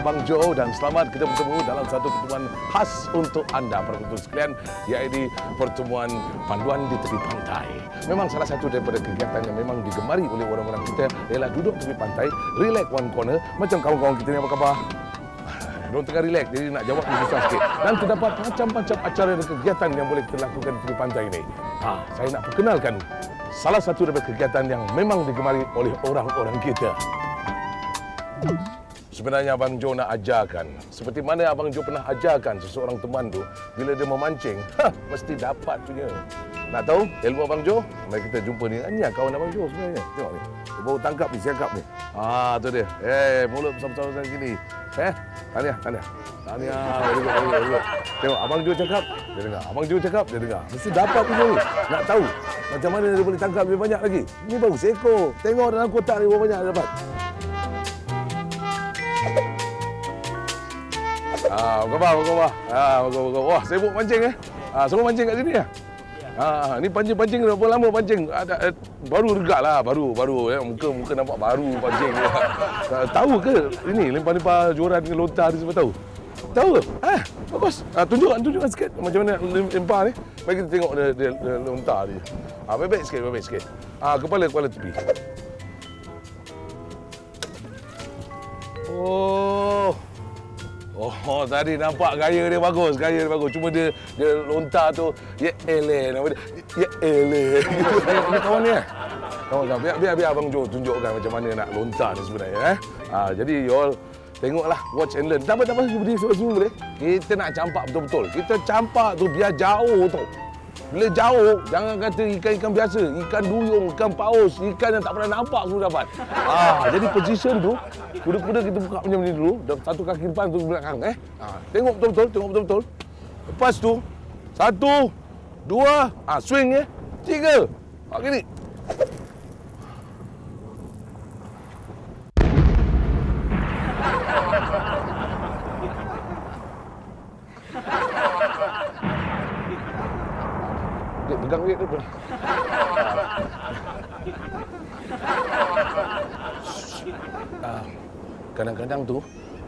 Abang Joe dan selamat kita bertemu dalam satu pertemuan khas untuk anda para sekalian iaitu pertemuan panduan di tepi pantai. Memang salah satu daripada kegiatan yang memang digemari oleh orang-orang kita ialah duduk tepi pantai, relax one corner macam kawan-kawan kita ni apa khabar? Mereka tengah relax, jadi nak jawab ni susah sikit. Dan terdapat macam-macam acara dan kegiatan yang boleh kita lakukan di tepi pantai ini. Ha, saya nak perkenalkan salah satu daripada kegiatan yang memang digemari oleh orang-orang kita. Sebenarnya Abang Jo nak ajarkan. Seperti mana Abang Jo pernah ajarkan seseorang teman tu Bila dia memancing, ha, mesti dapat punya. Nak tahu ilmu Abang Jo? Mari kita jumpa ni. Ini kawan Abang Jo sebenarnya. Tengok ni. Dia baru tangkap ni, siakap ni. Ah, tu dia. Eh, mulut besar-besar macam sini Eh, tahniah, tahniah. Tahniah, very good, very good. Tengok, Abang Jo cakap, dia dengar. Abang Jo cakap, dia dengar. Mesti dapat punya ni. Nak tahu macam mana dia boleh tangkap lebih banyak lagi. Ini baru seekor. Tengok dalam kotak ni berapa banyak dia dapat Ah, apa khabar? Apa khabar? Ah, apa? Wah, sibuk mancing eh. Ah, semua mancing kat sini ya? Ah, ni pancing-pancing berapa lama pancing? Ada eh, baru regak lah, baru baru eh. Muka muka nampak baru pancing. ah, tahu ke ini lempar-lempar joran dengan lontar ni semua tahu? Tahu ke? Ah, bagus. Ah, tunjukkan tunjukkan sikit macam mana lempar ni. Bagi kita tengok dia, dia, dia lontar dia. Ah, baik-baik sikit, baik-baik sikit. Ah, kepala kepala tepi. Oh. Oh, tadi nampak gaya dia bagus, gaya dia bagus. Cuma dia dia lontar tu, ya ele nama dia. Ya ele. Ini kawan ni? Kawan kawan. Biar, biar, biar Abang Jo tunjukkan macam mana nak lontar ni sebenarnya. Eh? Ha, jadi, you all tengoklah, watch and learn. Tak apa, tak apa, semua boleh. Kita nak campak betul-betul. Kita campak tu biar jauh tu. Bila jauh, jangan kata ikan-ikan biasa. Ikan duyung, ikan paus, ikan yang tak pernah nampak sudah dapat. Ah, jadi position tu, kuda-kuda kita buka macam ni dulu. Satu kaki depan, satu belakang. Eh? Ah, tengok betul-betul, tengok betul-betul. Lepas tu, satu, dua, ah, swing ya. Tiga. Ah, gini. Dia pegang dia tu. Ah, Kadang-kadang tu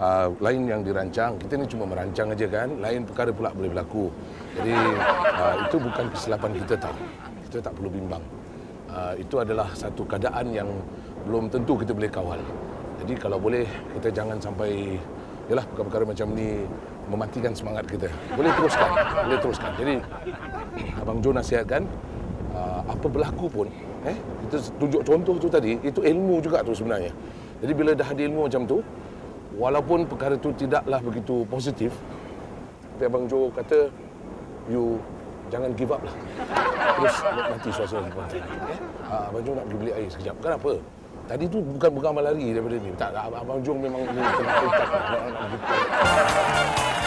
uh, lain yang dirancang, kita ni cuma merancang aja kan, lain perkara pula boleh berlaku. Jadi uh, itu bukan kesilapan kita tau. Kita tak perlu bimbang. Uh, itu adalah satu keadaan yang belum tentu kita boleh kawal. Jadi kalau boleh kita jangan sampai yalah perkara-perkara macam ni mematikan semangat kita. Boleh teruskan, boleh teruskan. Jadi Abang Jo nasihatkan uh, apa berlaku pun eh kita tunjuk contoh tu tadi itu ilmu juga tu sebenarnya. Jadi bila dah ada ilmu macam tu walaupun perkara tu tidaklah begitu positif tapi Abang Jo kata you jangan give up lah. Terus nikmati suasana. Eh? Uh, Abang Jo nak pergi beli air sekejap. Kenapa? Tadi tu bukan bukan lari daripada ni. Tak, Abang Jo memang ni.